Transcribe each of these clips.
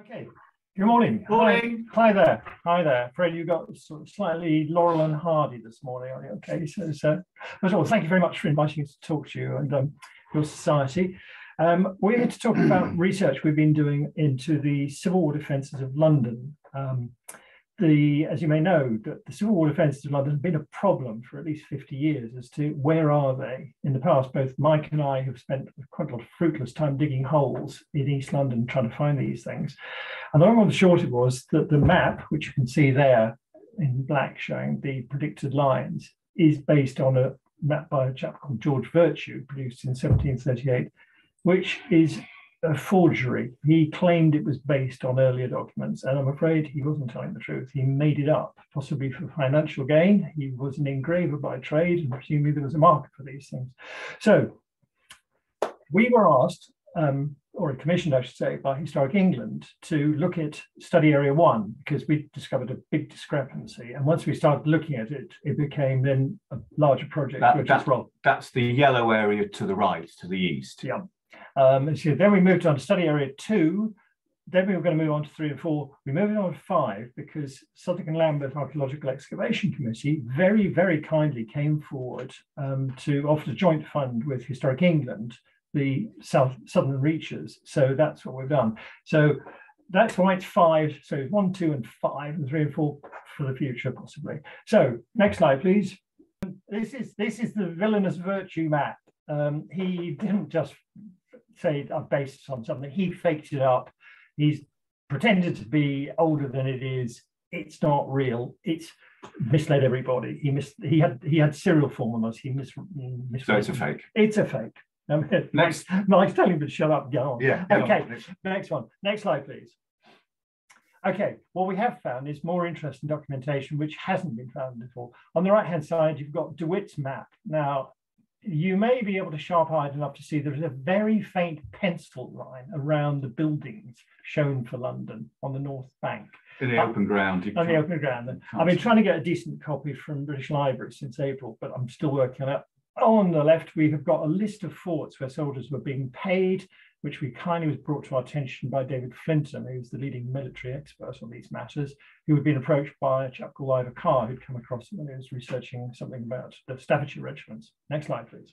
Okay. Good morning. Morning. Hi, hi there. Hi there. Fred, you got sort of slightly Laurel and Hardy this morning. Are you okay? So, so first of all, thank you very much for inviting us to talk to you and um, your society. Um, we're here to talk about research we've been doing into the civil war defences of London. Um, the, as you may know, the, civil war defences of London have been a problem for at least 50 years as to where are they. In the past, both Mike and I have spent quite a lot of fruitless time digging holes in East London trying to find these things. And the long and short it was that the map, which you can see there in black showing the predicted lines, is based on a map by a chap called George Vertue, produced in 1738, which is a forgery. He claimed it was based on earlier documents, and I'm afraid he wasn't telling the truth. He made it up, possibly for financial gain. He was an engraver by trade, and presumably there was a market for these things. So we were asked, um, or commissioned, I should say, by Historic England to look at study area one because we discovered a big discrepancy. And once we started looking at it, it became then a larger project. That, which that, is that's the yellow area to the right, to the east. Yeah. Um, so then we moved on to study area two. Then we were going to move on to three and four. We moved on to five because Southwark and Lambeth Archaeological Excavation Committee very, very kindly came forward um, to offer a joint fund with Historic England, the South Southern Reaches. So that's what we've done. So that's why it's five. So one, two, and five, and three and four for the future, possibly. So next slide, please. This is this is the villainous Vertue map. Um, he didn't just say I've uh, based on something. He faked it up. He's pretended to be older than it is. It's not real. It's misled everybody. He mis he had he had serial formulas. He mis, mis So it's a fake. It's a fake. I mean, Next. Mike's, telling him to shut up. Go on. Yeah. go on. Okay. Next one. Next slide, please. Okay, what we have found is more interesting documentation which hasn't been found before. On the right-hand side, you've got DeWitt's map. Now, you may be able to sharp-eyed enough to see there's a very faint pencil line around the buildings shown for London on the north bank In the Uh, open ground. on the open ground. I've been trying to get a decent copy from British Library since April, but I'm still working on it. On the left, we have got a list of forts where soldiers were being paid, which we kindly was brought to our attention by David Flintham, who's the leading military expert on these matters, who had been approached by a chap called Ivor Carr, who'd come across him when he was researching something about the Staffordshire regiments. Next slide, please.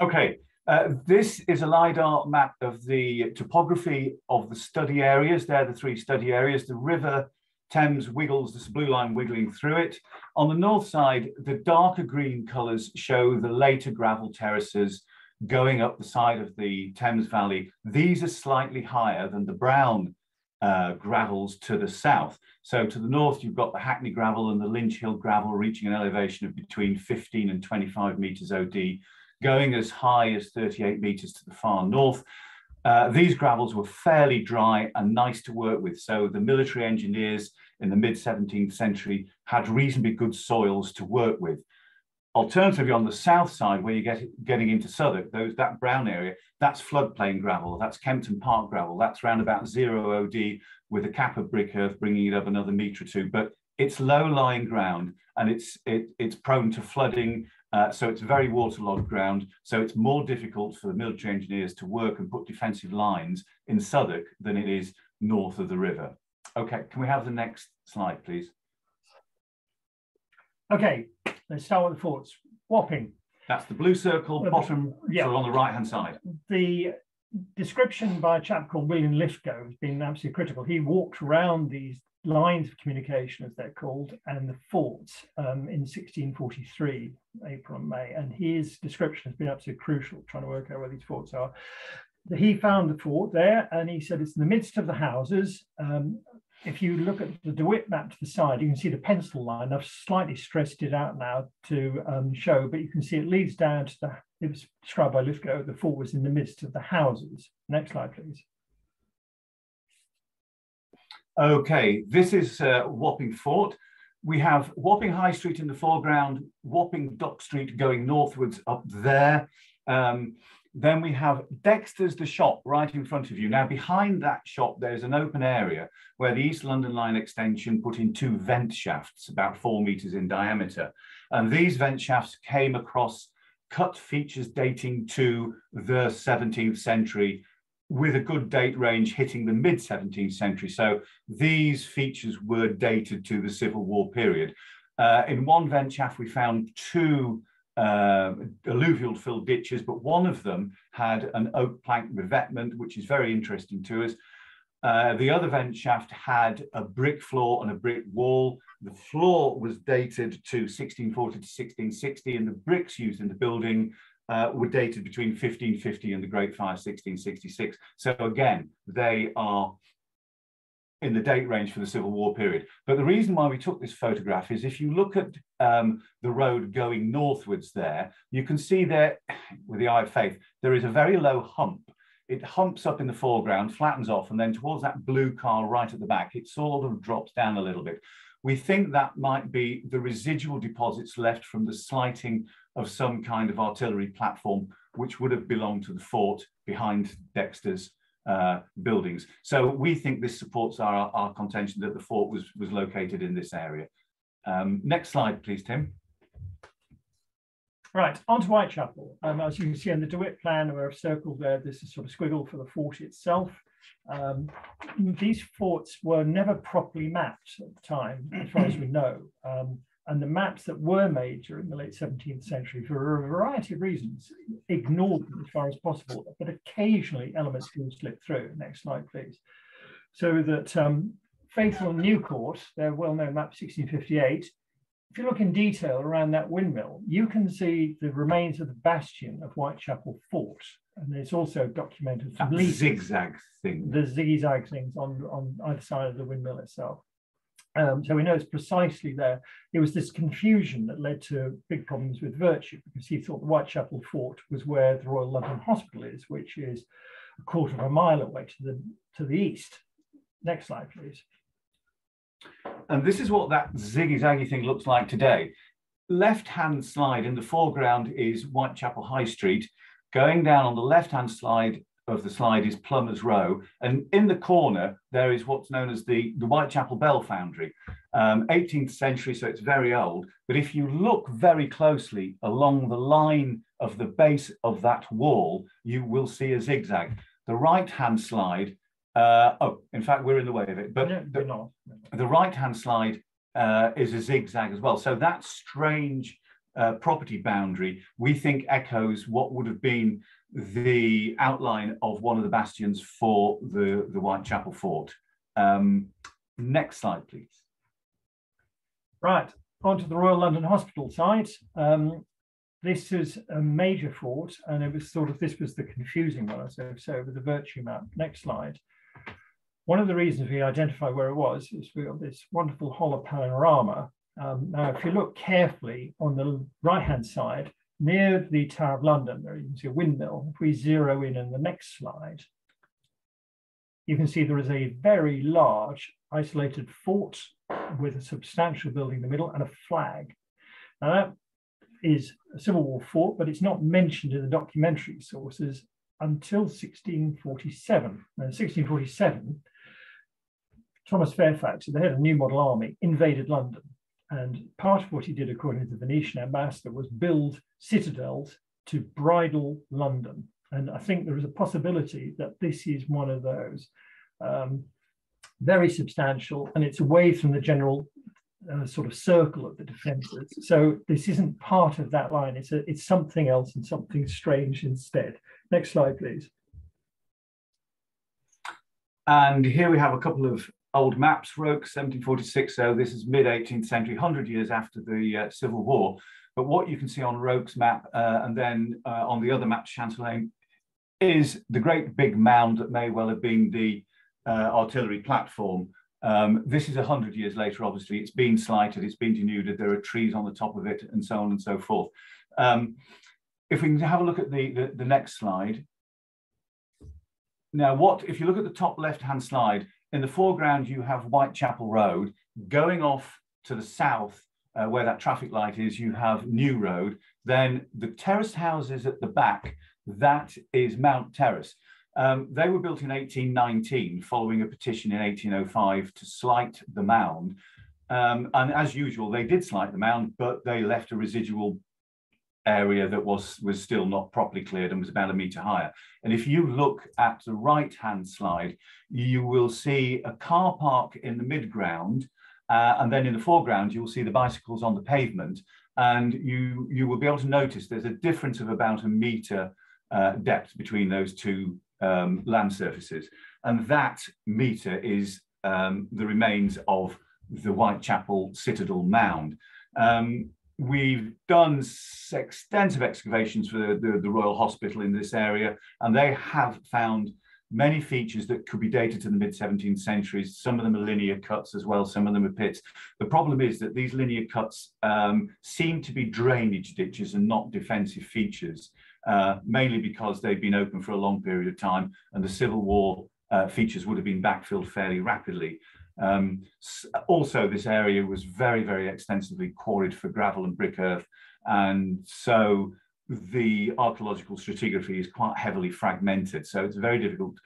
Okay, uh, this is a LiDAR map of the topography of the study areas. They're the three study areas. The river Thames wiggles, this blue line wiggling through it. On the north side, the darker green colours show the later gravel terraces going up the side of the Thames Valley. These are slightly higher than the brown uh, gravels to the south. So to the north, you've got the Hackney gravel and the Lynch Hill gravel reaching an elevation of between 15 and 25 metres OD going as high as 38 meters to the far north. Uh, these gravels were fairly dry and nice to work with. So the military engineers in the mid 17th century had reasonably good soils to work with. Alternatively, on the south side, where you get getting into Southwark, those that brown area, that's floodplain gravel, that's Kempton Park gravel, that's around about zero OD with a cap of brick earth bringing it up another metre or two. But it's low-lying ground and it's it, it's prone to flooding uh, so it's very waterlogged ground. So it's more difficult for the military engineers to work and put defensive lines in Southwark than it is north of the river. Okay, can we have the next slide, please? Okay, let's start with the forts. Wapping. That's the blue circle, Well, bottom, yeah. on the right-hand side. the description by a chap called William Lithgow has been absolutely critical. He walked around these lines of communication, as they're called, and the forts um, in 1643, April and May. And his description has been absolutely crucial, trying to work out where these forts are. He found the fort there, and he said it's in the midst of the houses. Um, if you look at the DeWitt map to the side, you can see the pencil line. I've slightly stressed it out now to um, show, but you can see it leads down to the, it was described by Lithgow, the fort was in the midst of the houses. Next slide, please. Okay, this is uh, Wapping Fort. We have Wapping High Street in the foreground, Wapping Dock Street going northwards up there. Um, then we have Dexter's the shop right in front of you. Now, behind that shop, there's an open area where the East London Line extension put in two vent shafts, about four meters in diameter. And these vent shafts came across cut features dating to the 17th century with a good date range hitting the mid 17th century. So these features were dated to the Civil War period. Uh, in one vent shaft, we found two uh, alluvial filled ditches, but one of them had an oak plank revetment, which is very interesting to us. Uh, the other vent shaft had a brick floor and a brick wall. The floor was dated to 1640 to 1660, and the bricks used in the building uh, were dated between 1550 and the Great Fire 1666. So again, they are in the date range for the Civil War period. But the reason why we took this photograph is if you look at um, the road going northwards there, you can see there, with the eye of faith, there is a very low hump. It humps up in the foreground, flattens off, and then towards that blue car right at the back, it sort of drops down a little bit. We think that might be the residual deposits left from the slighting of some kind of artillery platform, which would have belonged to the fort behind Dexter's uh, buildings. So we think this supports our, our contention that the fort was, was located in this area. Um, next slide, please, Tim. Right, on to Whitechapel. Um, as you can see in the DeWitt plan, where I've circled there, this is sort of squiggle for the fort itself. Um, these forts were never properly mapped at the time, as far as we know. Um, and the maps that were made during the late 17th century, for a variety of reasons, ignored them as far as possible, but occasionally elements do slip through. Next slide, please. So that um, Faithorne and Newcourt, their well-known map 1658, if you look in detail around that windmill, you can see the remains of the bastion of Whitechapel Fort. And it's also documented from zigzag thing. The zigzag things on, on either side of the windmill itself. Um, so we know it's precisely there. It was this confusion that led to big problems with Vertue because he thought the Whitechapel Fort was where the Royal London Hospital is, which is a quarter of a mile away to the, to the east. Next slide, please. And this is what that ziggy-zaggy thing looks like today. Left-hand slide in the foreground is Whitechapel High Street. Going down on the left-hand slide of the slide is Plumbers Row. And in the corner, there is what's known as the, the Whitechapel Bell Foundry, um, 18th century, so it's very old. But if you look very closely along the line of the base of that wall, you will see a zigzag. The right-hand slide, uh, oh, in fact, we're in the way of it, but the, the right-hand slide uh, is a zigzag as well. So that strange uh, property boundary, we think echoes what would have been the outline of one of the bastions for the, the Whitechapel Fort. Um, next slide, please. Right, onto the Royal London Hospital site. Um, this is a major fort, and it was sort of, this was the confusing one, so, so with the Vertue map. Next slide. One of the reasons we identify where it was is we got this wonderful Hollar panorama. Um, now, if you look carefully on the right-hand side, near the Tower of London, there you can see a windmill. If we zero in on the next slide, you can see there is a very large isolated fort with a substantial building in the middle and a flag. Now that is a Civil War fort, but it's not mentioned in the documentary sources until 1647. Now, 1647, Thomas Fairfax, the head of the New Model Army, invaded London. And part of what he did, according to the Venetian ambassador, was build citadels to bridle London. And I think there is a possibility that this is one of those. Um, very substantial, and it's away from the general uh, sort of circle of the defences. So this isn't part of that line. It's a, it's something else and something strange instead. Next slide, please. And here we have a couple of old maps, Rocque's 1746, so this is mid 18th century, 100 years after the uh, Civil War. But what you can see on Rocque's map uh, and then uh, on the other map, Chantellaine, is the great big mound that may well have been the uh, artillery platform. Um, this is 100 years later, obviously. It's been slighted, it's been denuded, there are trees on the top of it, and so on and so forth. Um, if we can have a look at the, the, the next slide. Now, what if you look at the top left-hand slide, in the foreground, you have Whitechapel Road. Going off to the south, uh, where that traffic light is, you have New Road. Then the terraced houses at the back, that is Mount Terrace. Um, they were built in 1819, following a petition in 1805 to slight the mound. Um, and as usual, they did slight the mound, but they left a residual area that was, was still not properly cleared and was about a metre higher. And if you look at the right-hand slide, you will see a car park in the mid-ground, uh, and then in the foreground, you will see the bicycles on the pavement, and you, you will be able to notice there's a difference of about a metre uh, depth between those two um, land surfaces. And that metre is um, the remains of the Whitechapel Citadel Mound. Um, we've done extensive excavations for the, the, the, Royal Hospital in this area, and they have found many features that could be dated to the mid 17th centuries. Some of them are linear cuts as well, some of them are pits. The problem is that these linear cuts um, seem to be drainage ditches and not defensive features, uh, mainly because they've been open for a long period of time and the Civil War uh, features would have been backfilled fairly rapidly. Um, also, this area was very, very extensively quarried for gravel and brick earth. And so the archaeological stratigraphy is quite heavily fragmented. So it's very difficult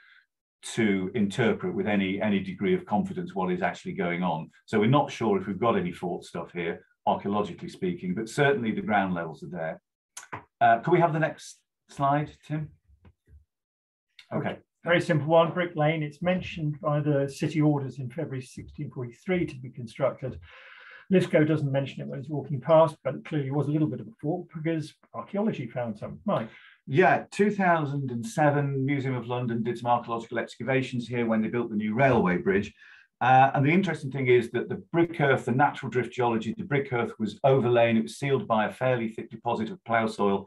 to interpret with any, any degree of confidence what is actually going on. So we're not sure if we've got any fort stuff here, archaeologically speaking, but certainly the ground levels are there. Uh, can we have the next slide, Tim? Okay very simple one, Brick Lane. It's mentioned by the city orders in February 1643 to be constructed. Lithgow doesn't mention it when he's walking past, but it clearly was a little bit of a fort because archaeology found some. Mike. Yeah, 2007, Museum of London did some archaeological excavations here when they built the new railway bridge. Uh, and the interesting thing is that the brick earth, the natural drift geology, the brick earth was overlain, it was sealed by a fairly thick deposit of plough soil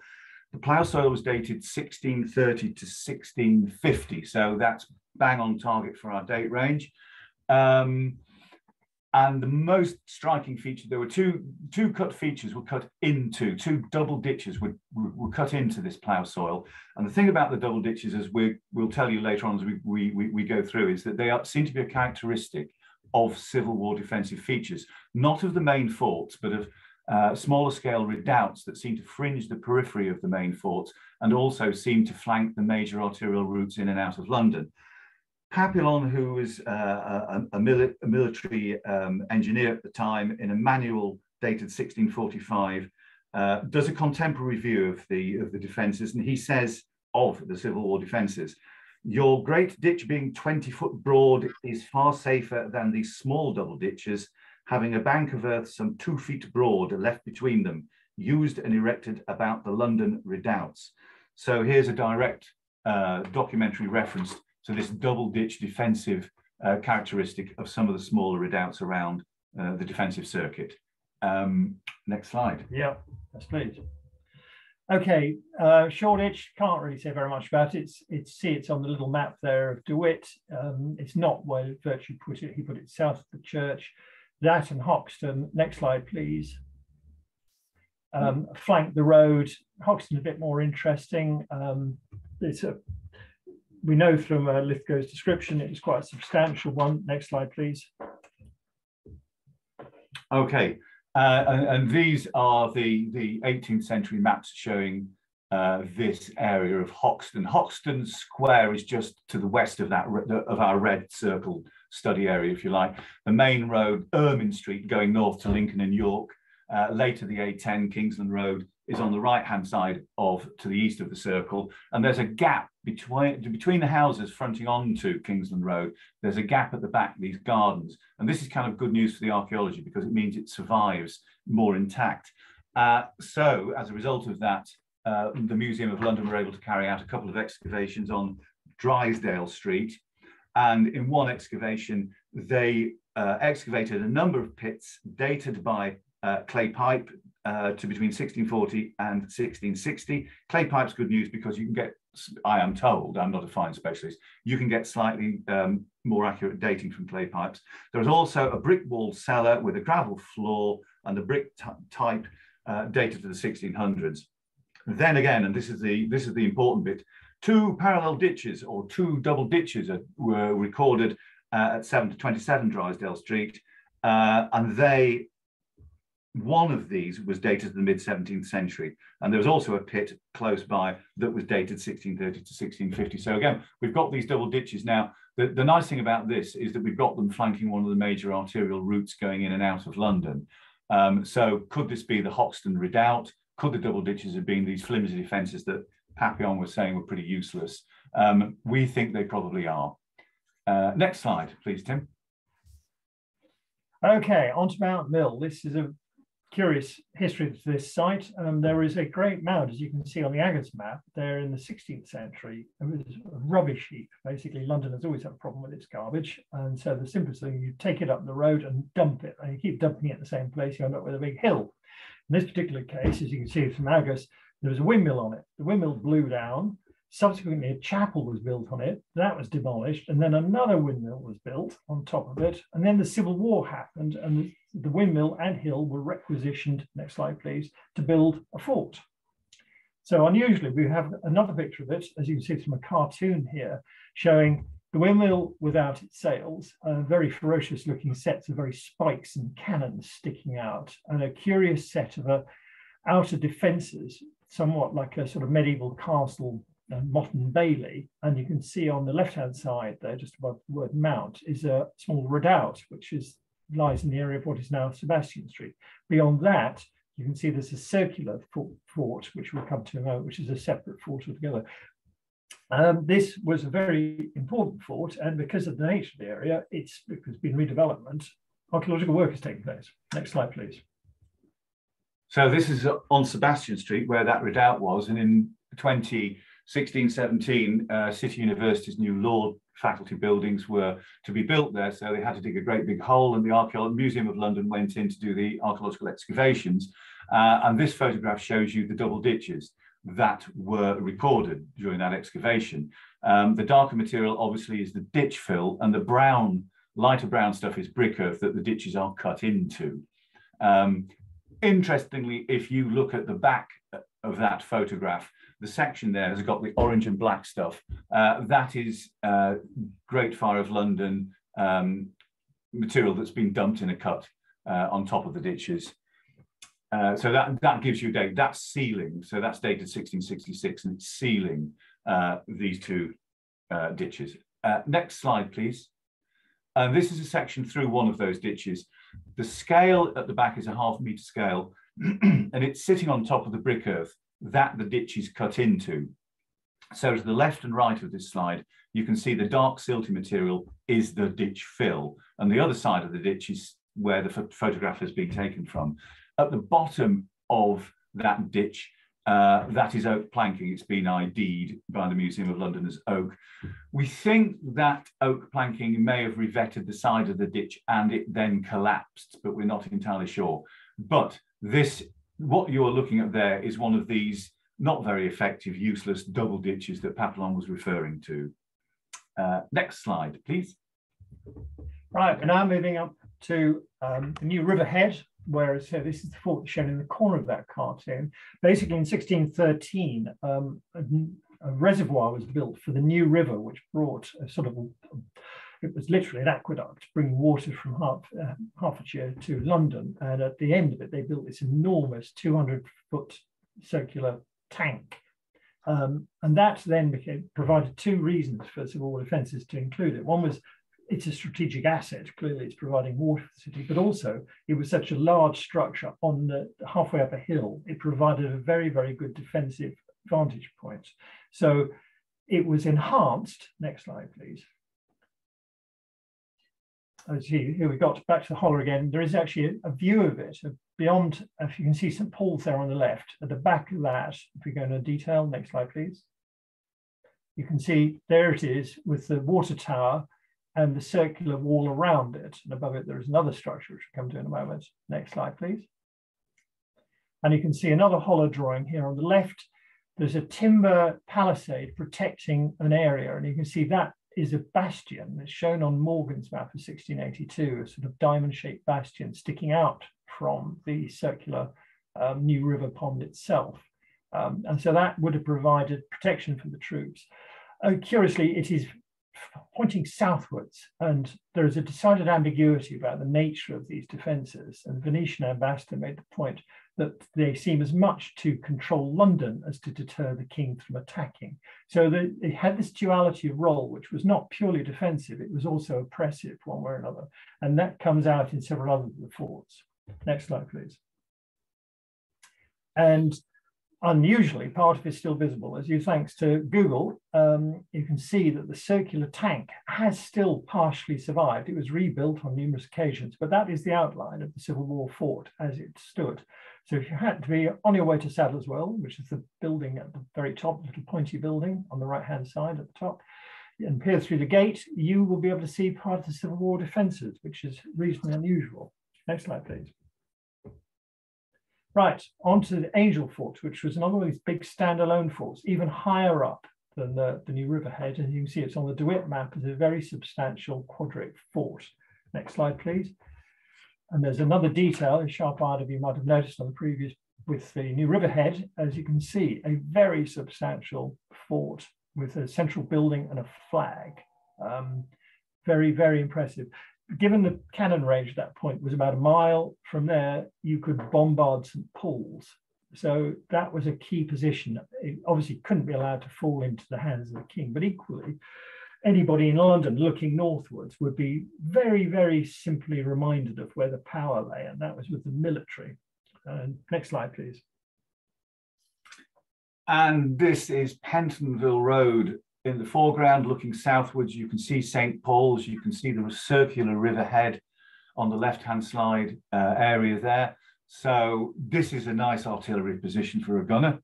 the plough soil was dated 1630 to 1650, so that's bang on target for our date range. Um, and the most striking feature, there were two, two cut features were cut into, two double ditches were, were cut into this plough soil. And the thing about the double ditches, as we, we'll tell you later on as we, we, we go through, is that they are, seem to be a characteristic of Civil War defensive features, not of the main forts, but of uh, smaller scale redoubts that seem to fringe the periphery of the main forts and also seem to flank the major arterial routes in and out of London. Papillon, who was uh, a, a, mili a, military um, engineer at the time in a manual dated 1645, uh, does a contemporary view of the, of the defences and he says of the Civil War defences, your great ditch being 20 foot broad is far safer than these small double ditches having a bank of earth some two feet broad left between them, used and erected about the London redoubts. So here's a direct uh, documentary reference to this double ditch defensive uh, characteristic of some of the smaller redoubts around uh, the defensive circuit. Um, next slide. Yeah, that's please. Okay, uh, Shoreditch, can't really say very much about it. It's, it's see it's on the little map there of DeWitt. Um, it's not where Vertue put it. He put it south of the church that and Hoxton. Next slide, please. Um, flank the road. Hoxton a bit more interesting. Um, it's a, we know from uh, Lithgow's description it was quite a substantial one. Next slide, please. Okay, uh, and, and, these are the, the 18th century maps showing uh, this area of Hoxton. Hoxton Square is just to the west of that of our red circled study area, if you like. The main road, Ermine Street, going north to Lincoln and York. Uh, later, the A10 Kingsland Road is on the right-hand side of to the east of the circle, and there's a gap between between the houses fronting onto Kingsland Road. There's a gap at the back, these gardens, and this is kind of good news for the archaeology because it means it survives more intact. Uh, so, as a result of that, uh, the Museum of London were able to carry out a couple of excavations on Drysdale Street, and in one excavation, they uh, excavated a number of pits dated by uh, clay pipe uh, to between 1640 and 1660. Clay pipe's good news because you can get, I am told, I'm not a fine specialist, you can get slightly um, more accurate dating from clay pipes. There is also a brick wall cellar with a gravel floor and a brick type uh, dated to the 1600s. Then again, and this is the this is the important bit, Two parallel ditches or two double ditches were recorded uh, at 7 to 27 Drysdale Street, uh, and they one of these was dated to the mid 17th century, and there was also a pit close by that was dated 1630 to 1650. So again, we've got these double ditches now. The, the nice thing about this is that we've got them flanking one of the major arterial routes going in and out of London. Um, so could this be the Hoxton Redoubt? could the double ditches have been these flimsy defences that Papillon was saying were pretty useless? Um, we think they probably are. Uh, next slide, please, Tim. Okay, on to Mount Mill. This is a curious history of this site. Um, there is a great mound, as you can see on the Agas map, there in the 16th century. It was a rubbish heap. Basically, London has always had a problem with its garbage. And so the simplest thing, you take it up the road and dump it, and you keep dumping it in the same place, you end up with a big hill. In this particular case, as you can see from Agas, there was a windmill on it. The windmill blew down, Subsequently, a chapel was built on it. That was demolished. And then another windmill was built on top of it. And then the Civil War happened, and the windmill and hill were requisitioned, next slide, please, to build a fort. So unusually, we have another picture of it, as you can see from a cartoon here, showing the windmill without its sails, a very ferocious looking sets of very spikes and cannons sticking out, and a curious set of uh, outer defences, somewhat like a sort of medieval castle uh, motte and bailey, and you can see on the left-hand side there, just above the word Mount, is a small redoubt, which is lies in the area of what is now Sebastian Street. Beyond that, you can see there's a circular fort, which we'll come to in a moment, which is a separate fort altogether. Um, this was a very important fort, and because of the nature of the area, it's because been redevelopment, archaeological work is taking place. Next slide, please. So this is on Sebastian Street where that redoubt was, and in 20 1617, uh, City University's new law faculty buildings were to be built there, so they had to dig a great big hole, and the Archaeological Museum of London went in to do the archaeological excavations. Uh, and this photograph shows you the double ditches that were recorded during that excavation. Um, the darker material obviously is the ditch fill, and the brown, lighter brown stuff is brick earth that the ditches are cut into. Um, interestingly, if you look at the back of that photograph, the section there has got the orange and black stuff. Uh, that is uh, Great Fire of London um, material that's been dumped in a cut uh, on top of the ditches. Uh, so that, that gives you a date. That's sealing. So that's dated 1666 and it's sealing uh, these two uh, ditches. next slide, please. This is a section through one of those ditches. The scale at the back is a half meter scale and it's sitting on top of the brick earth that the ditch is cut into. So to the left and right of this slide, you can see the dark silty material is the ditch fill, and the other side of the ditch is where the photograph has been taken from. At the bottom of that ditch, uh, that is oak planking. It's been ID'd by the Museum of London as oak. We think that oak planking may have revetted the side of the ditch and it then collapsed, but we're not entirely sure. But this what you're looking at there is one of these not very effective, useless double ditches that Papillon was referring to. Uh, next slide, please. Right, we're now moving up to um, the new Riverhead, where so this is the fort shown in the corner of that cartoon. Basically, in 1613, um, a, a, reservoir was built for the new river, which brought a sort of it was literally an aqueduct bringing water from Herf uh, Hertfordshire to London. And at the end of it, they built this enormous 200 foot circular tank. Um, and that then became, provided two reasons for civil war defences to include it. One was it's a strategic asset. Clearly, it's providing water for the city, but also it was such a large structure on the halfway up a hill. It provided a very, very good defensive vantage point. So it was enhanced. Next slide, please as here we got back to the Hollar again, there is actually a, a view of it beyond, if you can see St. Paul's there on the left, at the back of that, if we go into detail, next slide, please. You can see there it is with the water tower and the circular wall around it. And above it, there is another structure, which we'll come to in a moment. Next slide, please. And you can see another Hollar drawing here on the left. There's a timber palisade protecting an area, and you can see that is a bastion that's shown on Morgan's map of 1682, a sort of diamond-shaped bastion sticking out from the circular um, New River Pond itself. Um, and so that would have provided protection for the troops. Uh, curiously, it is pointing southwards, and there is a decided ambiguity about the nature of these defences. And the Venetian ambassador made the point that they seem as much to control London as to deter the king from attacking. So they, it had this duality of role, which was not purely defensive, it was also oppressive one way or another. And that comes out in several other forts. Next slide, please. And unusually, part of it is still visible. As you thanks to Google, um, you can see that the circular tank has still partially survived. It was rebuilt on numerous occasions, but that is the outline of the Civil War fort as it stood. So if you had to be on your way to Sadlerswell, which is the building at the very top, little pointy building on the right-hand side at the top, and peer through the gate, you will be able to see part of the Civil War defences, which is reasonably unusual. Next slide, please. Right, on to the Angel Fort, which was another of these big standalone forts, even higher up than the, the New Riverhead. And you can see it's on the DeWitt map as a very substantial quadric fort. Next slide, please. And there's another detail, a sharp-eyed of you might have noticed on the previous with the New Riverhead, as you can see, a very substantial fort with a central building and a flag. Um, very, very impressive given the cannon range at that point was about a mile from there, you could bombard St. Paul's. So that was a key position. It obviously couldn't be allowed to fall into the hands of the king, but equally, anybody in London looking northwards would be very, very simply reminded of where the power lay, and that was with the military. Uh, next slide, please. And this is Pentonville Road in the foreground, looking southwards, you can see St. Paul's, you can see the circular riverhead on the left-hand side uh, area there. So this is a nice artillery position for a gunner.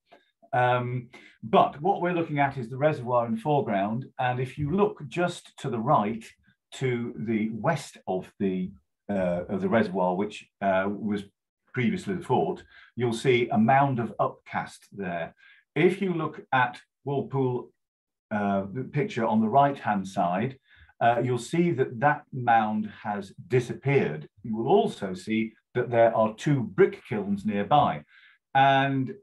Um, but what we're looking at is the reservoir in foreground. And if you look just to the right, to the west of the, uh, of the reservoir, which uh, was previously the fort, you'll see a mound of upcast there. If you look at Walpole uh, picture on the right hand side, uh, you'll see that that mound has disappeared. You will also see that there are two brick kilns nearby. And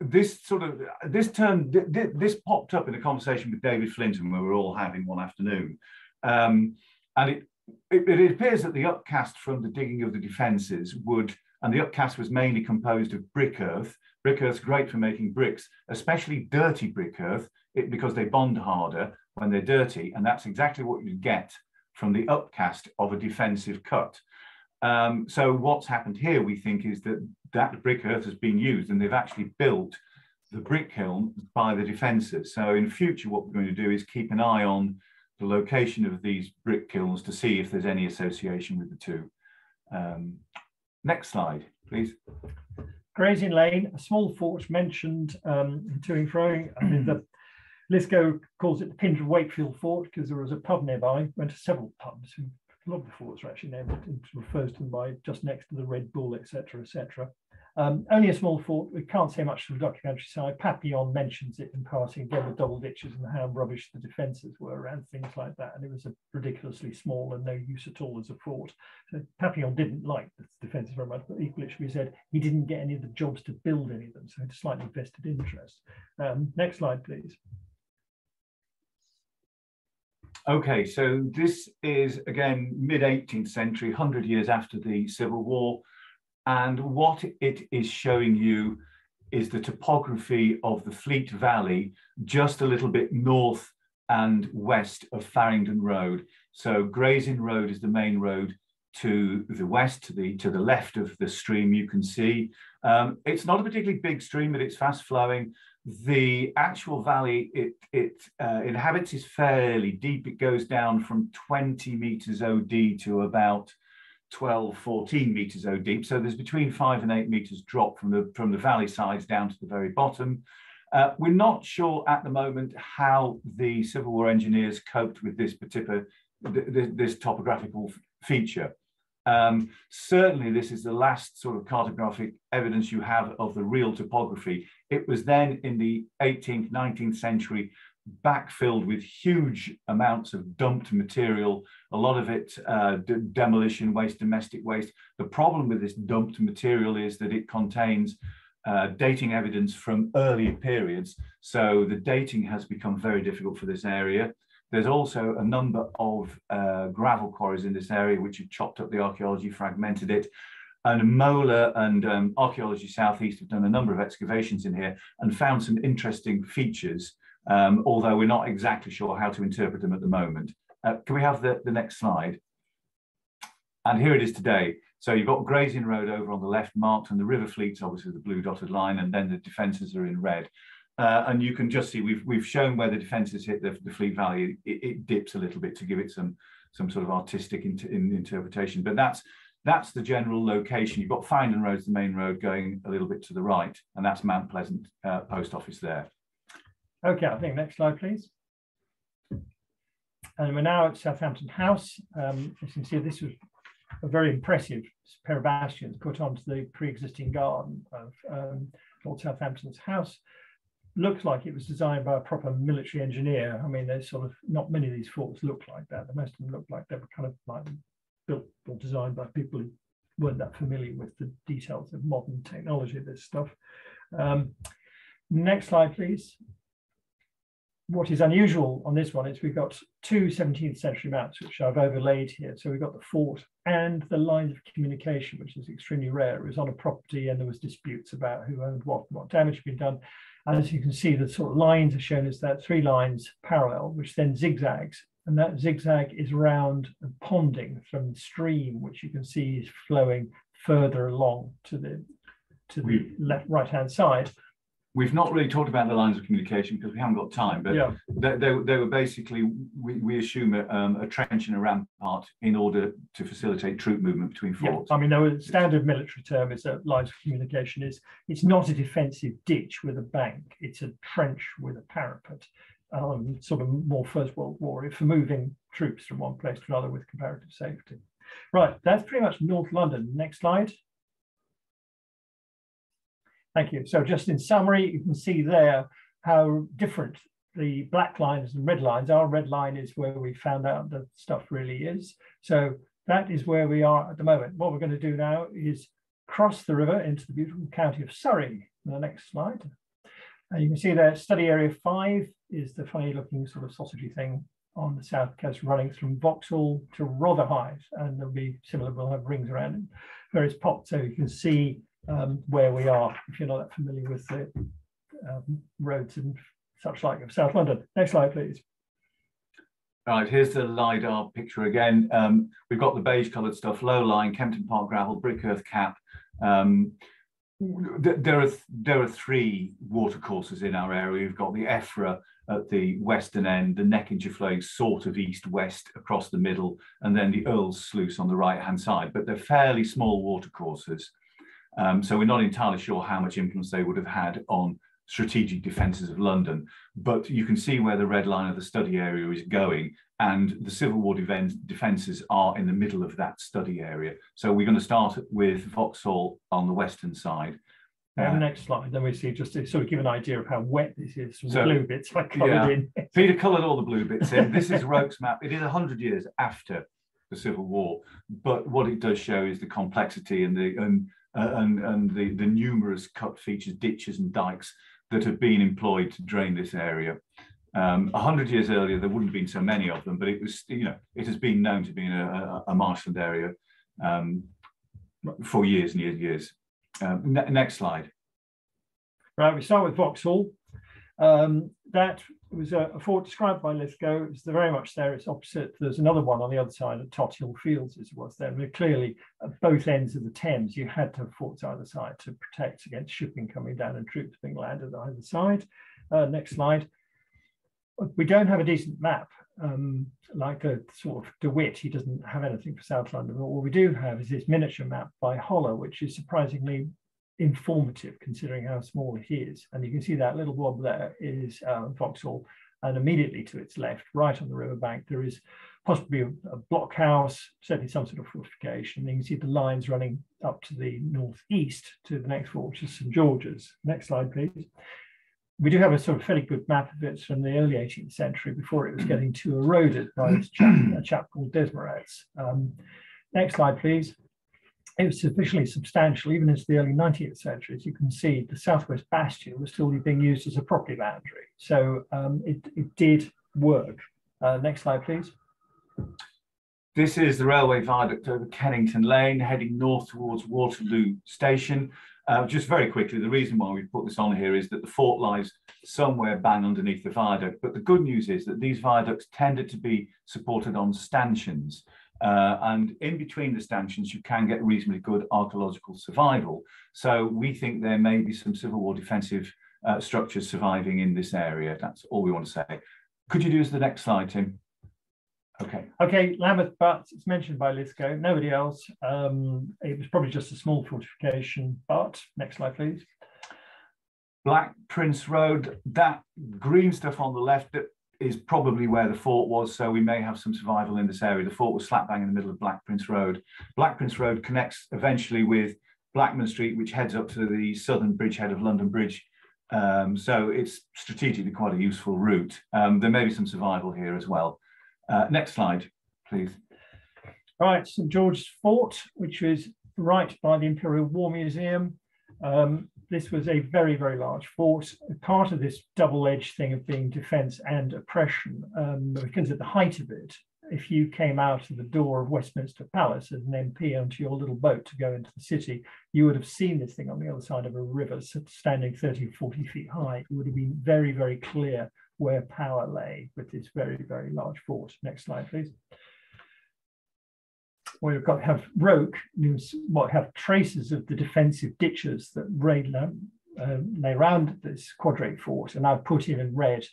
this sort of, this turned, this popped up in a conversation with David Flintham where we were all having one afternoon. Um, and it, it, it appears that the upcast from the digging of the defences would, and the upcast was mainly composed of brick earth. Brick earth's great for making bricks, especially dirty brick earth, it, because they bond harder when they're dirty. And that's exactly what you get from the upcast of a defensive cut. Um, so what's happened here, we think, is that that brick earth has been used and they've actually built the brick kiln by the defences. So in future, what we're going to do is keep an eye on the location of these brick kilns to see if there's any association with the two. Um, next slide, please. Gray's Inn Lane, a small fort mentioned um, to and fro. I mean, the Lithgow calls it the Pinder of Wakefield Fort because there was a pub nearby. Went to several pubs. A lot of the forts are actually named. It refers to them by just next to the Red Bull, etc., etc. Um, only a small fort. We can't say much from the documentary side. Papillon mentions it in passing again with double ditches and how rubbish the defences were around things like that. And it was a ridiculously small and no use at all as a fort. So Papillon didn't like the defences very much, but equally should be said he didn't get any of the jobs to build any of them. So it's slightly vested interest. Um, next slide, please. Okay, so this is again mid 18th century, 100 years after the Civil War. And what it is showing you is the topography of the Fleet Valley, just a little bit north and west of Farringdon Road. So Gray's Inn Road is the main road to the west, to the to the left of the stream. You can see um, it's not a particularly big stream, but it's fast flowing the actual valley it, it uh, inhabits is fairly deep. It goes down from 20 meters OD to about 12, 14 meters OD. deep. So there's between five and eight meters drop from the, from the valley sides down to the very bottom. Uh, we're not sure at the moment how the Civil War engineers coped with this particular, th this topographical feature. Um, certainly, this is the last sort of cartographic evidence you have of the real topography. It was then in the 18th, 19th century backfilled with huge amounts of dumped material, a lot of it uh, demolition waste, domestic waste. The problem with this dumped material is that it contains uh, dating evidence from earlier periods. So the dating has become very difficult for this area. There's also a number of uh, gravel quarries in this area which have chopped up the archaeology, fragmented it. And MOLA and um, Archaeology Southeast have done a number of excavations in here and found some interesting features, um, although we're not exactly sure how to interpret them at the moment. Uh, can we have the, the next slide? And here it is today. So you've got Gray's Inn Road over on the left marked and the River Fleet's obviously the blue dotted line and then the defences are in red. Uh, and you can just see we've we've shown where the defences hit the, the Fleet value. It, it, dips a little bit to give it some some sort of artistic in, interpretation. But that's that's the general location. You've got Farringdon Road, the main road, going a little bit to the right, and that's Mount Pleasant uh, Post Office there. Okay, I think next slide, please. And we're now at Southampton House. Um, as you can see, this was a very impressive pair of bastions put onto the pre-existing garden of um, Lord Southampton's house. Looks like it was designed by a proper military engineer. I mean, there's sort of not many of these forts look like that. The most of them look like they were kind of like built or designed by people who weren't that familiar with the details of modern technology, this stuff. Um, next slide, please. What is unusual on this one is we've got two 17th century maps, which I've overlaid here. So we've got the fort and the lines of communication, which is extremely rare. It was on a property and there was disputes about who owned what, and what damage had been done. And as you can see, the sort of lines are shown as that three lines parallel, which then zigzags and that zigzag is round and ponding from the stream, which you can see is flowing further along to the to the left right hand side. We've not really talked about the lines of communication because we haven't got time, but yeah. they, they, they were basically, we, we assume, a, um, a trench and a rampart in order to facilitate troop movement between forts. Yeah. I mean, the standard military term is that lines of communication is, it's not a defensive ditch with a bank, it's a trench with a parapet um, sort of more First World War for moving troops from one place to another with comparative safety. Right, that's pretty much North London. Next slide. Thank you. So just in summary, you can see there how different the black lines and red lines Our Red line is where we found out that stuff really is. So that is where we are at the moment. What we're going to do now is cross the river into the beautiful county of Surrey. The next slide. And you can see there, study area five is the funny looking sort of sausagey thing on the south coast running from Vauxhall to Rotherhithe. And there'll be similar, we'll have rings around various pots. So you can see um, where we are if you're not that familiar with the um, roads and such like of South London. Next slide, please. Right, here's the LiDAR picture again. Um, we've got the beige coloured stuff, low line, Kempton Park gravel, brick earth cap. Um, there are there are three watercourses in our area. We've got the Effra at the western end, the Neckinger flowing sort of east-west across the middle, and then the Earl's Sluice on the right-hand side. But they're fairly small watercourses, um, so we're not entirely sure how much influence they would have had on strategic defences of London. But you can see where the red line of the study area is going, and the Civil War defences are in the middle of that study area. So we're going to start with Vauxhall on the western side. Uh, the next slide, then we see just to sort of give an idea of how wet this is. Some so, blue bits I coloured yeah, in. Peter coloured all the blue bits in. This is Rocque's map. It is 100 years after the Civil War, but what it does show is the complexity and the and uh, and, and the, the numerous cut features, ditches and dikes that have been employed to drain this area. Um, a hundred years earlier, there wouldn't have been so many of them, but it was, you know, it has been known to be in a, a, a marshland area um, for years and years and years. Um, ne next slide. Right, we start with Vauxhall. Um, that was a, a, fort described by Lithgow. It's very much there. It's opposite. There's another one on the other side at Tothill Fields, as it was there. But clearly, at both ends of the Thames, you had to have forts either side to protect against shipping coming down and troops being landed either side. Uh, next slide we don't have a decent map um, like a sort of DeWitt. He doesn't have anything for South London. But what we do have is this miniature map by Hollar, which is surprisingly informative considering how small it is. And you can see that little blob there is uh, Vauxhall. And immediately to its left, right on the riverbank, there is possibly a, a blockhouse, certainly some sort of fortification. And you can see the lines running up to the northeast to the next fort, which is St George's. Next slide, please we do have a sort of fairly good map of it from the early 18th century before it was getting too eroded by this chap, a chap called Desmarets. Um, next slide, please. It was sufficiently substantial, even into the early 19th century. As you can see, the southwest bastion was still being used as a property boundary. So um, it, it, did work. Uh, next slide, please. This is the railway viaduct over Kennington Lane, heading north towards Waterloo Station. Uh, just very quickly, the reason why we put this on here is that the fort lies somewhere bang underneath the viaduct. But the good news is that these viaducts tended to be supported on stanchions. Uh, and in between the stanchions, you can get reasonably good archaeological survival. So we think there may be some Civil War defensive uh, structures surviving in this area. That's all we want to say. Could you do us the next slide, Tim? Okay. Okay, Lambeth But it's mentioned by Lithgow, nobody else. Um, it was probably just a small fortification, but next slide, please. Black Prince Road, that green stuff on the left that is probably where the fort was, so we may have some survival in this area. The fort was slap bang in the middle of Black Prince Road. Black Prince Road connects eventually with Blackman Street, which heads up to the southern bridgehead of London Bridge. Um, so it's strategically quite a useful route. Um, there may be some survival here as well. Uh, next slide, please. Right, St George's Fort, which is right by the Imperial War Museum. Um, this was a very, very large force. part of this double-edged thing of being defence and oppression, um, because at the height of it, if you came out of the door of Westminster Palace as an MP onto your little boat to go into the city, you would have seen this thing on the other side of a river standing 30 40 feet high. It would have been very, very clear where power lay with this very, very large force. Next slide, please. We've got have Rocque, what have traces of the defensive ditches that raid, uh, lay around this quadrate fort, and I've put in in red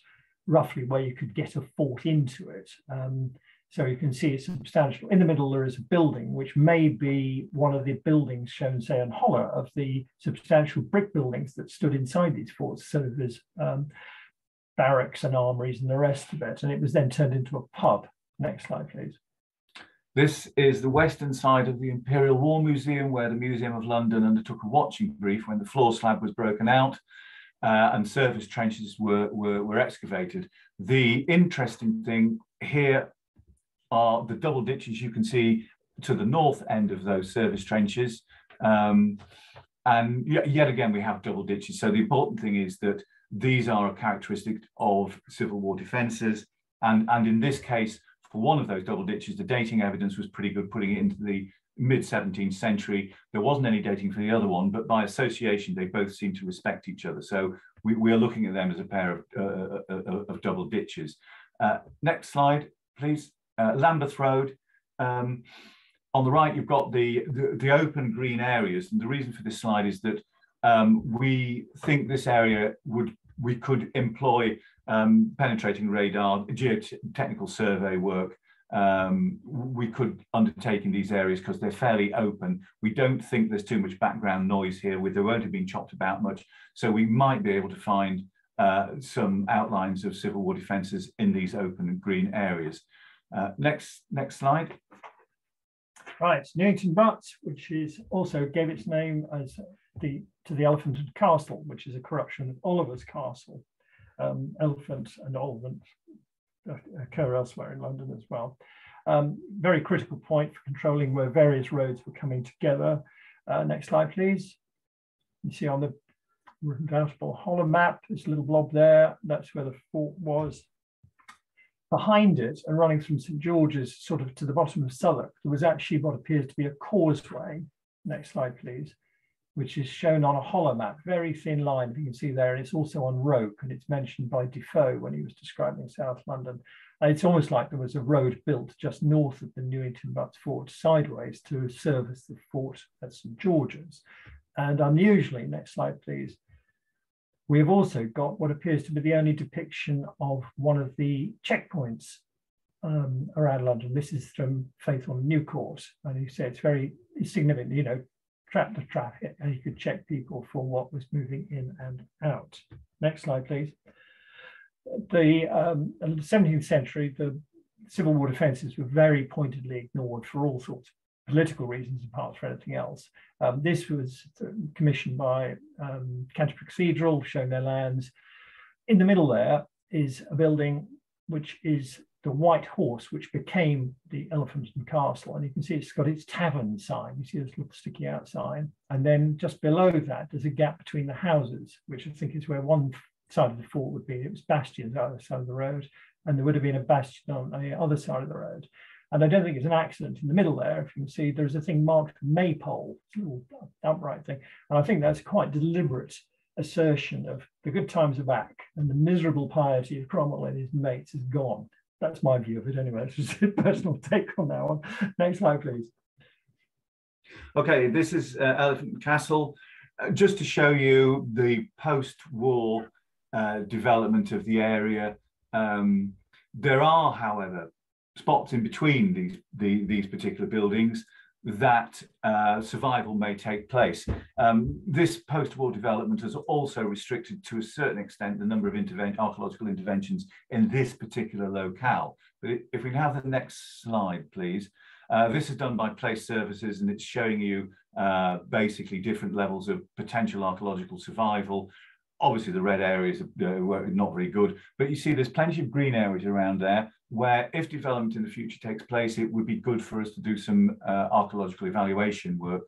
roughly where you could get a fort into it. Um, so you can see it's substantial. In the middle, there is a building, which may be one of the buildings shown, say, on Hollar of the substantial brick buildings that stood inside these forts. So there's um, barracks and armories and the rest of it. And it was then turned into a pub. Next slide, please. This is the western side of the Imperial War Museum, where the Museum of London undertook a watching brief when the floor slab was broken out uh, and service trenches were, were, were excavated. The interesting thing here are the double ditches you can see to the north end of those service trenches. Um, and yet again, we have double ditches. So the important thing is that these are a characteristic of Civil War defences. And, and in this case, for one of those double ditches, the dating evidence was pretty good, putting it into the mid 17th century. There wasn't any dating for the other one, but by association, they both seem to respect each other. So we, we are looking at them as a pair of, uh, uh, uh of double ditches. Uh, next slide, please. Uh, Lambeth Road. Um, on the right, you've got the, the, the, open green areas. And the reason for this slide is that um, we think this area would we could employ um, penetrating radar, geotechnical survey work. Um, we could undertake in these areas because they're fairly open. We don't think there's too much background noise here with there won't have been chopped about much. So we might be able to find uh, some outlines of Civil War defences in these open and green areas. Uh, next, next slide. Right, Newington Butts, which is also gave its name as the to the Elephant and Castle, which is a corruption of Oliver's Castle. Um, elephant and Oliphant occur elsewhere in London as well. Um, very critical point for controlling where various roads were coming together. Uh, next slide, please. You see on the routable Hollar map, this little blob there, that's where the fort was. Behind it and running from St George's sort of to the bottom of Southwark, there was actually what appears to be a causeway. Next slide, please which is shown on a Hollar map, very thin line, you can see there, and it's also on Rocque, and it's mentioned by Defoe when he was describing South London. And it's almost like there was a road built just north of the Newington Butts Fort sideways to service the fort at St George's. And unusually, next slide please, we have also got what appears to be the only depiction of one of the checkpoints um, around London. This is from Faith Faithorne Newcourt, and he said it's very significant, you know, track the traffic and you could check people for what was moving in and out. Next slide, please. The um, 17th century, the Civil War defences were very pointedly ignored for all sorts of political reasons apart from anything else. Um, this was commissioned by um, Canterbury Cathedral, showing their lands. In the middle there is a building which is the White Horse, which became the Elephant and Castle. And you can see it's got its tavern sign. You see this little sticky out sign. And then just below that, there's a gap between the houses, which I think is where one side of the fort would be. It was bastions on the other side of the road. And there would have been a bastion on the other side of the road. And I don't think it's an accident in the middle there. If you can see, there's a thing marked Maypole, little upright thing. And I think that's quite deliberate assertion of the good times are back and the miserable piety of Cromwell and his mates is gone that's my view of it anyway. It's just a personal take on that one. Next slide, please. Okay, this is uh, Elephant Castle. Uh, just to show you the post-war uh, development of the area. Um, there are, however, spots in between these, the, these particular buildings that uh, survival may take place. Um, this post-war development has also restricted to a certain extent the number of archaeological interventions in this particular locale. But if we have the next slide, please. Uh, this is done by Place Services and it's showing you uh, basically different levels of potential archaeological survival. Obviously the red areas are not very good, but you see there's plenty of green areas around there where if development in the future takes place, it would be good for us to do some uh, archaeological evaluation work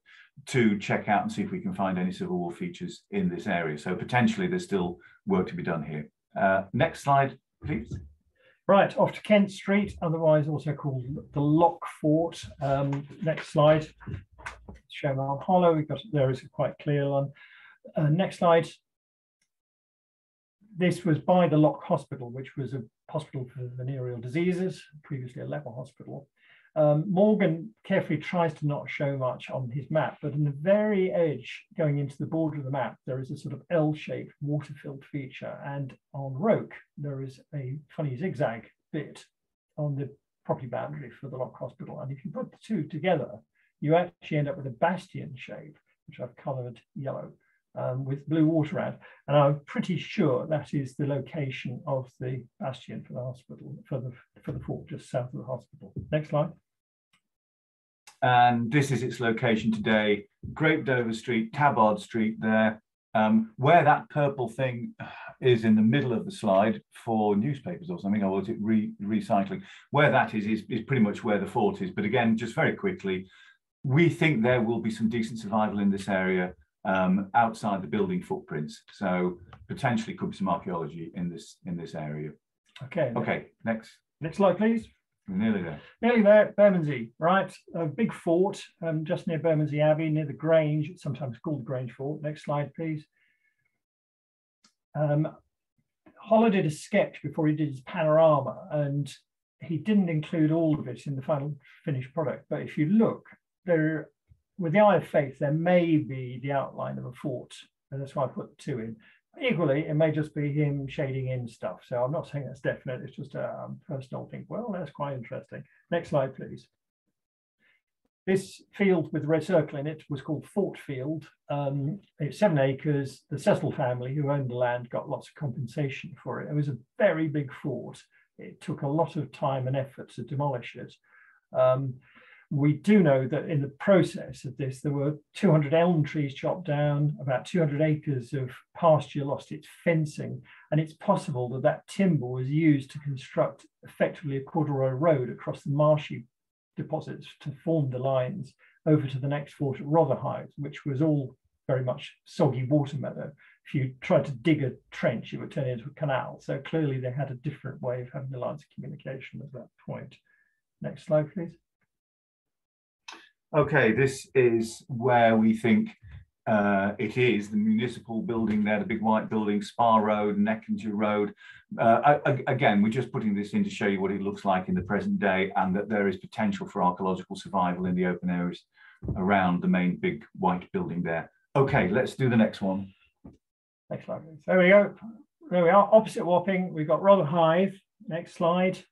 to check out and see if we can find any Civil War features in this area. So potentially there's still work to be done here. Uh, next slide, please. Right, off to Kent Street, otherwise also called the Lock Fort. Um, next slide. On Hollar, we've got there is a quite clear one. Uh, next slide. This was by the Lock Hospital, which was a hospital for venereal diseases, previously a leper hospital. Um, Morgan carefully tries to not show much on his map, but in the very edge, going into the border of the map, there is a sort of L-shaped water-filled feature. And on Rocque, there is a funny zigzag bit on the property boundary for the Lock Hospital. And if you put the two together, you actually end up with a bastion shape, which I've colored yellow um, with blue water around. And I'm pretty sure that is the location of the bastion for the hospital, for the, for the fort just south of the hospital. Next slide. And this is its location today, Great Dover Street, Tabard Street there, um, where that purple thing is in the middle of the slide for newspapers or something, or was it re recycling? Where that is, is, is pretty much where the fort is. But again, just very quickly, we think there will be some decent survival in this area um, outside the building footprints. So potentially could be some archaeology in this in this area. Okay. Okay, next. Next slide, please. We're nearly there. Nearly there, Bermondsey, right? A big fort um, just near Bermondsey Abbey, near the Grange. Sometimes called the Grange Fort. Next slide, please. Um, Hollar did a sketch before he did his panorama, and he didn't include all of it in the final finished product. But if you look, there with the eye of faith, there may be the outline of a fort. And that's why I put two in. Equally, it may just be him shading in stuff. So I'm not saying that's definite. It's just a um, personal thing. Well, that's quite interesting. Next slide, please. This field with the red circle in it was called Fort Field. Um, it's seven acres. The Cecil family who owned the land got lots of compensation for it. It was a very big fort. It took a lot of time and effort to demolish it. Um, we do know that in the process of this, there were 200 elm trees chopped down, about 200 acres of pasture lost its fencing, and it's possible that that timber was used to construct effectively a corduroy road across the marshy deposits to form the lines over to the next fort at Rotherhithe, which was all very much soggy water meadow. If you tried to dig a trench, it would turn into a canal. So clearly they had a different way of having the lines of communication at that point. Next slide, please okay, this is where we think uh, it is the municipal building there, the big white building, Spa Road, Neckinger Road. Uh, again, we're just putting this in to show you what it looks like in the present day and that there is potential for archaeological survival in the open areas around the main big white building there. Okay, let's do the next one. Next slide. There we go. There we are, opposite Wapping. We've got Rotherhithe. Next slide.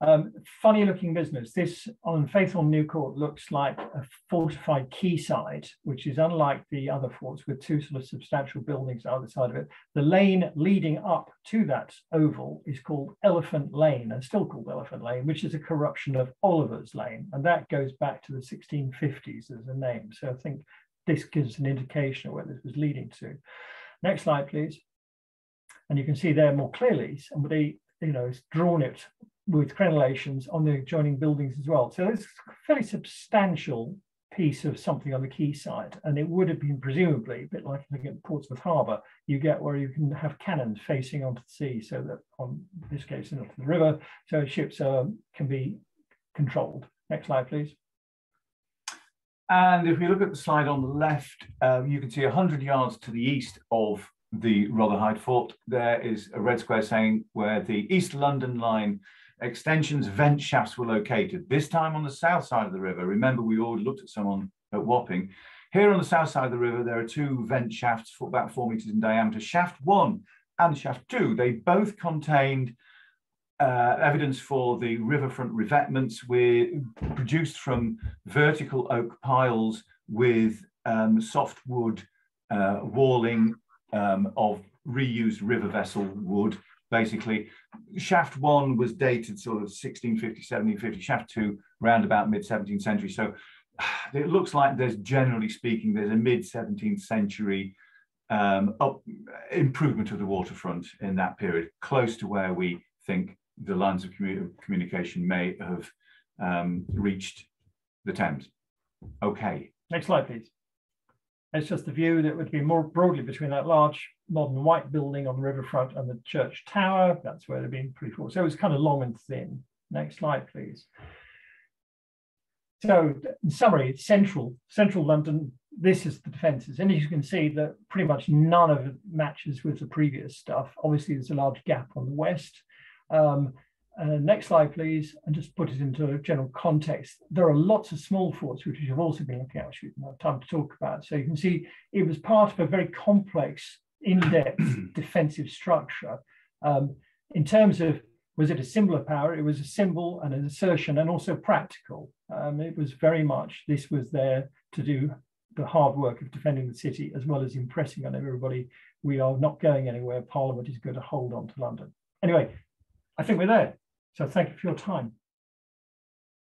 Um, funny looking business. This on Faithorne Newcourt looks like a fortified quayside, which is unlike the other forts with two sort of substantial buildings either side of it. The lane leading up to that oval is called Elephant Lane and still called Elephant Lane, which is a corruption of Oliver's Lane. And that goes back to the 1650s as a name. So I think this gives an indication of where this was leading to. Next slide, please. And you can see there more clearly somebody, you know, has drawn it with crenellations on the adjoining buildings as well. So it's a fairly substantial piece of something on the quayside. And it would have been presumably a bit like looking at Portsmouth Harbour, you get where you can have cannons facing onto the sea so that on this case into the river, so ships can be controlled. Next slide, please. And if we look at the slide on the left, uh, you can see 100 yards to the east of the Rotherhithe Fort, there is a red square saying where the East London line extensions, vent shafts were located. This time on the south side of the river. Remember, we already looked at some on at Wapping. Here on the south side of the river, there are two vent shafts for about four meters in diameter. Shaft one and shaft two, they both contained uh, evidence for the riverfront revetments were produced from vertical oak piles with um, softwood uh, walling um, of reused river vessel wood. Basically, shaft one was dated sort of 1650, 1750, shaft two round about mid 17th century. So it looks like there's generally speaking, there's a mid 17th century um, up, improvement of the waterfront in that period, close to where we think the lines of commu communication may have um, reached the Thames. Okay. Next slide, please. It's just the view that would be more broadly between that large modern white building on the riverfront and the church tower. That's where they've been pretty full. So it was kind of long and thin. Next slide, please. So in summary, central, central London, this is the defences. And as you can see that pretty much none of it matches with the previous stuff. Obviously, there's a large gap on the west. Um, uh, next slide, please, and just put it into a general context. There are lots of small forts, which we've also been looking at, which we don't have time to talk about. So you can see it was part of a very complex, in-depth defensive structure. Um, in terms of, was it a symbol of power? It was a symbol and an assertion and also practical. Um, it was very much, this was there to do the hard work of defending the city as well as impressing on everybody. We are not going anywhere. Parliament is going to hold on to London. Anyway, I think we're there. So thank you for your time.